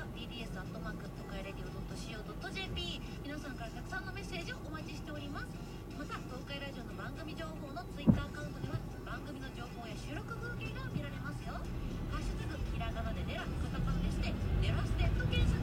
は tbs アットマークトカイレディオ .co.jp 皆さんからたくさんのメッセージをお待ちしております。また東海ラジオの番組情報のツイッターアカウントでは番組の情報や収録風景が見られますよ。ハッシュタグひらがなでデラカタカナでしてデラステと検索